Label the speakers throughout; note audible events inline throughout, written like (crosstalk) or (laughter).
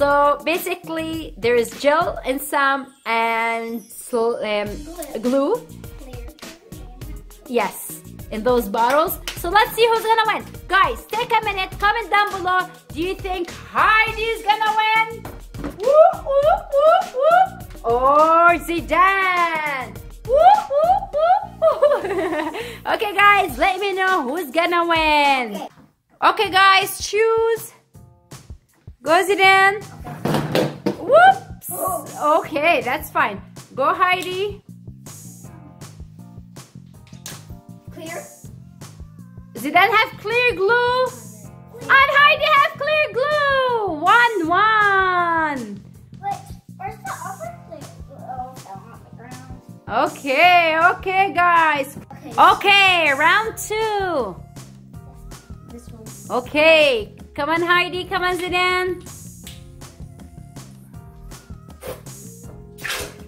Speaker 1: So basically, there is gel and some and um, glue. Yes, in those bottles. So let's see who's gonna win. Guys, take a minute, comment down below. Do you think Heidi's gonna win? Woo, woo, woo, woo. Or Zidane? Woo, woo, woo, okay, guys, let me know who's gonna win. Okay, guys, choose. Go, Zidane. Whoops. Okay, that's fine. Go, Heidi.
Speaker 2: Clear.
Speaker 1: Zidane have clear glue. And Heidi have clear glue. One, one.
Speaker 2: Wait, where's the other clear? Oh, the ground.
Speaker 1: Okay, okay, guys.
Speaker 2: Okay.
Speaker 1: Okay, round two.
Speaker 2: This one.
Speaker 1: Okay, come on, Heidi. Come on, Zidane.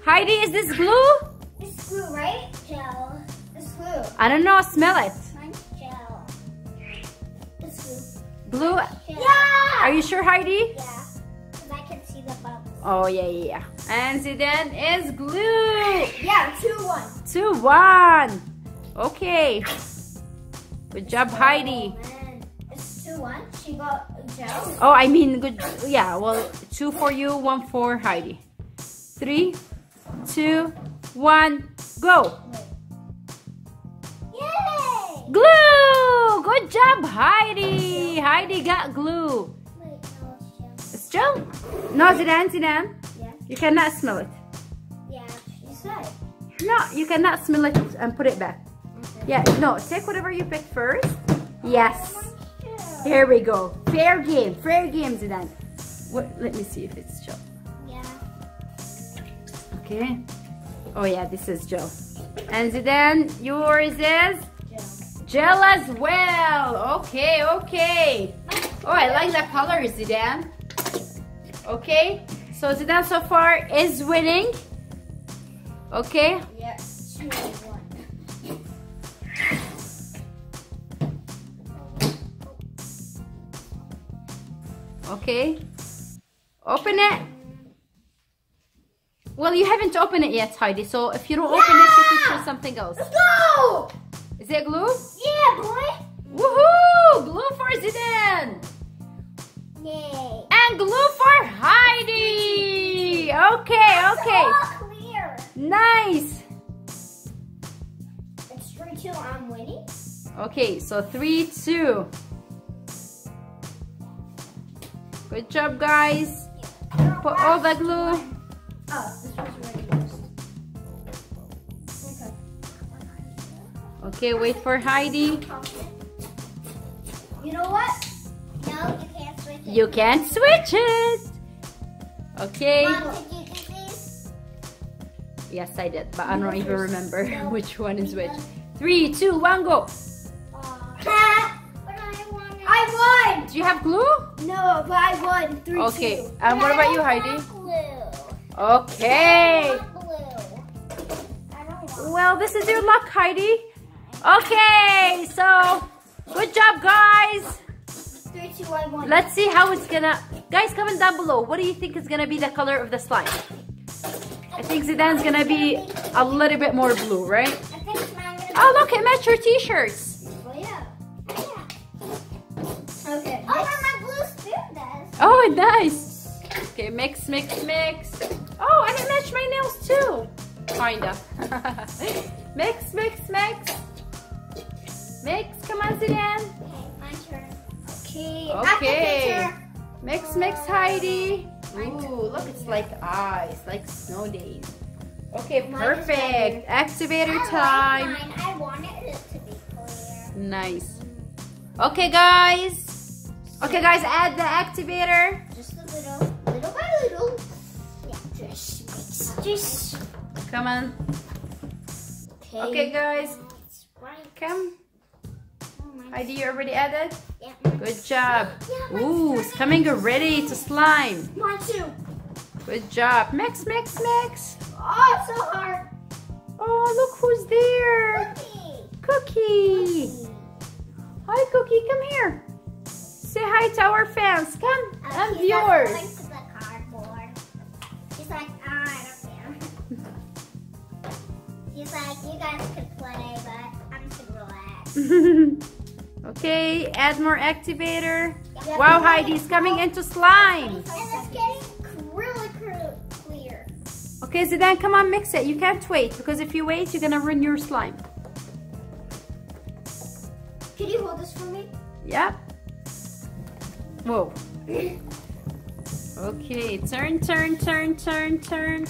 Speaker 1: Heidi, is this glue?
Speaker 2: It's glue, right? Gel. It's glue.
Speaker 1: I don't know. Smell it.
Speaker 2: Mine's gel. It's
Speaker 1: Glue.
Speaker 2: glue. Yeah!
Speaker 1: Are you sure, Heidi?
Speaker 2: Yeah. Because I can see the bubbles.
Speaker 1: Oh, yeah, yeah, yeah. And Zidane is glue.
Speaker 2: Yeah, 2 1.
Speaker 1: Two, one. Okay. Good job, Heidi.
Speaker 2: Oh, Oh, 2 1. She got gel.
Speaker 1: Oh, I mean, good. Yeah, well, two for you, one for Heidi. Three, two, one, go.
Speaker 2: Yay!
Speaker 1: Glue! Good job, Heidi. Heidi got glue.
Speaker 2: Wait, no, it's
Speaker 1: It's gel? No, Zidane, Zidane.
Speaker 2: Yeah.
Speaker 1: You cannot smell it.
Speaker 2: Yeah, you said.
Speaker 1: No, you cannot smell it and put it back. Yeah, no, take whatever you picked first. Yes. Here we go. Fair game. Fair game, Zidane. What, let me see if it's gel.
Speaker 2: Yeah.
Speaker 1: Okay. Oh yeah, this is gel. And Zidane, yours is
Speaker 2: Gel.
Speaker 1: gel as well. Okay, okay. Oh, I like the color, Zidane. Okay. So Zidane so far is winning. Okay.
Speaker 2: Yeah.
Speaker 1: Okay. Open it. Well, you haven't opened it yet, Heidi. So if you don't open it, you can choose something else.
Speaker 2: Go!
Speaker 1: Is it glue?
Speaker 2: Yeah, boy!
Speaker 1: Woohoo! Glue for Zidane.
Speaker 2: Yay!
Speaker 1: And glue for Heidi. Okay,
Speaker 2: It's
Speaker 1: okay.
Speaker 2: all clear.
Speaker 1: Nice.
Speaker 2: It's 3 2, I'm winning.
Speaker 1: Okay, so three, two. Good job, guys. Put all the glue.
Speaker 2: Oh, this was. Okay.
Speaker 1: Okay, wait for Heidi.
Speaker 2: You know what? No, you can't switch it.
Speaker 1: You can't switch it. Okay.
Speaker 2: Mom, did you do this?
Speaker 1: Yes, I did, but I don't even remember (laughs) which one is which. Three, two, one, go.
Speaker 2: Won!
Speaker 1: Do you have glue?
Speaker 2: No, but I won. 3
Speaker 1: Okay,
Speaker 2: 2.
Speaker 1: and what about you, Heidi?
Speaker 2: Glue.
Speaker 1: Okay.
Speaker 2: I glue.
Speaker 1: Well, this is your luck, Heidi. Okay, so good job, guys.
Speaker 2: 3 2, I won.
Speaker 1: Let's see how it's gonna. Guys, comment down below. What do you think is gonna be the color of the slime? I think Zidane's gonna be a little bit more blue, right?
Speaker 2: I think mine
Speaker 1: Oh, look, it matched your t-shirts.
Speaker 2: Oh,
Speaker 1: nice. Okay, mix, mix, mix. Oh, and it matched my nails too. Kinda. (laughs) mix, mix, mix. Mix, come on, Zidane.
Speaker 2: Okay, my turn. Okay.
Speaker 1: Okay. Mix, mix, Heidi. Ooh, look, it's like ice, like snow days. Okay, perfect. Activator time.
Speaker 2: I wanted it to be clear.
Speaker 1: Nice. Okay, guys. Okay, guys, add the activator.
Speaker 2: Just a little, little by little. Yeah, just mix. Just.
Speaker 1: Come on.
Speaker 2: Okay.
Speaker 1: Okay, guys,
Speaker 2: right.
Speaker 1: come.
Speaker 2: Oh,
Speaker 1: Heidi, you already added?
Speaker 2: Yeah,
Speaker 1: Good job.
Speaker 2: Yeah,
Speaker 1: Ooh, it's coming ready to slime.
Speaker 2: Mine too.
Speaker 1: Good job. Mix, mix, mix.
Speaker 2: Oh, it's so hard.
Speaker 1: Oh, look who's there.
Speaker 2: Cookie.
Speaker 1: Cookie. our fans, come
Speaker 2: um,
Speaker 1: and viewers. (laughs) (laughs) Okay, add more activator.
Speaker 2: Yep.
Speaker 1: Wow. Heidi's coming into slime.
Speaker 2: And it's getting really clear.
Speaker 1: Okay, so then come on, mix it. You can't wait, because if you wait, you're gonna ruin your slime.
Speaker 2: Can you hold this for me?
Speaker 1: Yep. Whoa. Okay, turn, turn, turn, turn, turn.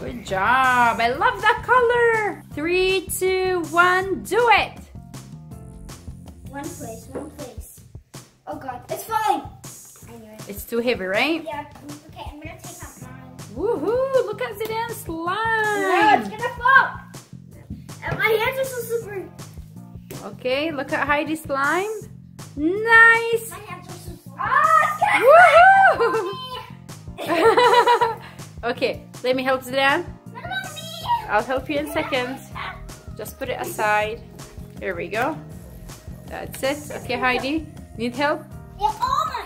Speaker 1: Good job. I love that color. Three, two, one, do it.
Speaker 2: One place, one place. Oh god, it's it.
Speaker 1: It's too heavy, right?
Speaker 2: Yeah. Okay, I'm gonna take out mine.
Speaker 1: Woohoo! Look at Zidane's
Speaker 2: No, it's gonna fall. And my hands are so slippery.
Speaker 1: Okay, look at Heidi's slime. Nice.
Speaker 2: My hands are so slippery. It's gonna
Speaker 1: Woohoo! (laughs) okay, let me help
Speaker 2: no.
Speaker 1: I'll help you in seconds. Just put it aside. Here we go. That's it. Okay, Heidi. Need help?
Speaker 2: Yeah, oh my.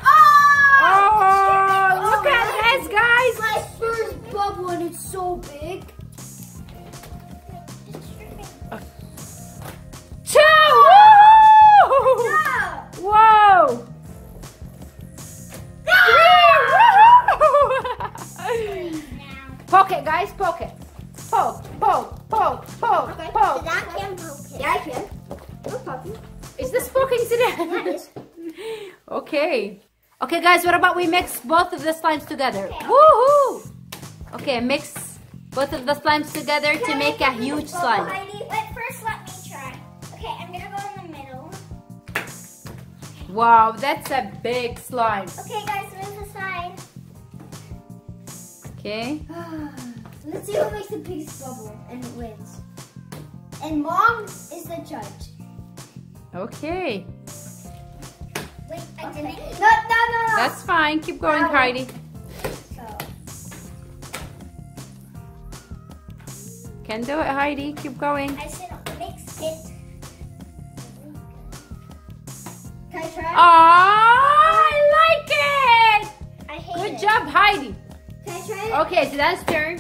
Speaker 1: Oh, look at this, guys.
Speaker 2: My first bubble and it's so big. Okay.
Speaker 1: Okay, guys, what about we mix both of the slimes together?
Speaker 2: Okay.
Speaker 1: Woohoo! Okay, mix both of the slimes together to
Speaker 2: I
Speaker 1: make a huge slime.
Speaker 2: Wait, first let me try. Okay, I'm gonna go in the middle.
Speaker 1: Wow, that's a big slime.
Speaker 2: Okay, guys, move aside.
Speaker 1: Okay. (sighs)
Speaker 2: Let's see who makes the biggest bubble and wins. And mom is the judge.
Speaker 1: Okay.
Speaker 2: Wait, I didn't. No, no, no, no.
Speaker 1: That's fine. Keep going,
Speaker 2: Wow.
Speaker 1: Heidi.
Speaker 2: so.
Speaker 1: Can do it, Heidi. Keep going.
Speaker 2: I said mix it. Can I try?
Speaker 1: Oh, I like it.
Speaker 2: I hate
Speaker 1: Good
Speaker 2: it.
Speaker 1: job, Heidi.
Speaker 2: Can I try it?
Speaker 1: Okay, so that's turn.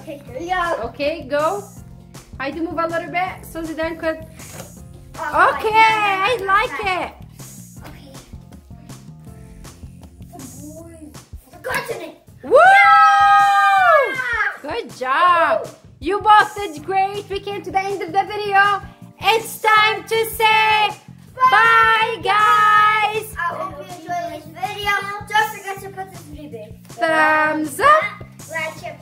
Speaker 2: Okay, here we go.
Speaker 1: Okay, go. Heidi, move a little bit so Zidane could. Okay, I like it.
Speaker 2: Okay. Boy. Forgotten it.
Speaker 1: Woo! Good job. You both did great. We came to the end of the video. It's time to say bye, guys.
Speaker 2: I hope you enjoyed this video. Don't forget to put this video.
Speaker 1: Thumbs up.
Speaker 2: Like,